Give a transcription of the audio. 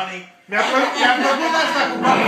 Giovanni. Mi ha, pro- mi ha